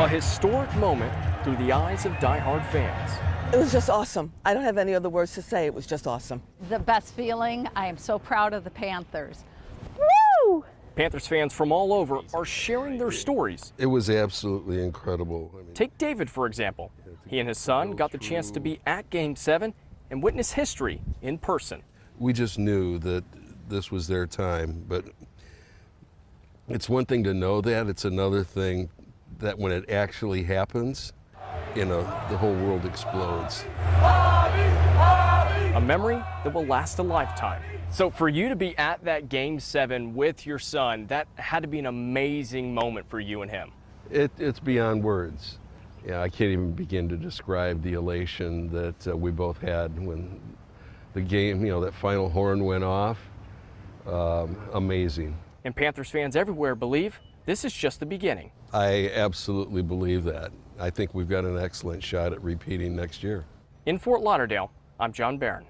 A historic moment through the eyes of diehard fans. It was just awesome. I don't have any other words to say. It was just awesome. The best feeling. I am so proud of the Panthers. Woo! Panthers fans from all over are sharing their stories. It was absolutely incredible. I mean, Take David, for example. He and his son got the chance to be at Game 7 and witness history in person. we just knew that this was their time, but it's one thing to know that, it's another thing that when it actually happens, you know, the whole world explodes. A memory that will last a lifetime. So for you to be at that Game 7 with your son, that had to be an amazing moment for you and him. It, it's beyond words. Yeah, I can't even begin to describe the elation that uh, we both had when the game, you know, that final horn went off. Um, amazing. And Panthers fans everywhere believe this is just the beginning. I absolutely believe that. I think we've got an excellent shot at repeating next year. In Fort Lauderdale, I'm John Barron.